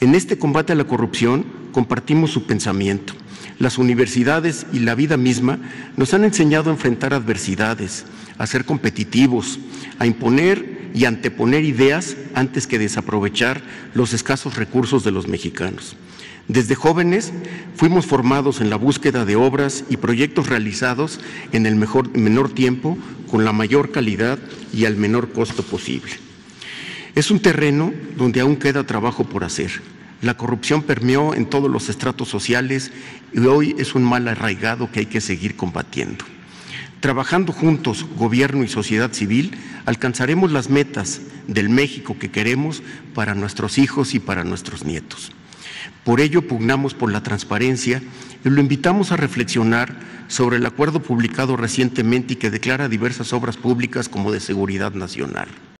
En este combate a la corrupción compartimos su pensamiento. Las universidades y la vida misma nos han enseñado a enfrentar adversidades, a ser competitivos, a imponer y anteponer ideas antes que desaprovechar los escasos recursos de los mexicanos. Desde jóvenes fuimos formados en la búsqueda de obras y proyectos realizados en el mejor, menor tiempo, con la mayor calidad y al menor costo posible. Es un terreno donde aún queda trabajo por hacer. La corrupción permeó en todos los estratos sociales y hoy es un mal arraigado que hay que seguir combatiendo. Trabajando juntos, gobierno y sociedad civil, alcanzaremos las metas del México que queremos para nuestros hijos y para nuestros nietos. Por ello pugnamos por la transparencia y lo invitamos a reflexionar sobre el acuerdo publicado recientemente y que declara diversas obras públicas como de seguridad nacional.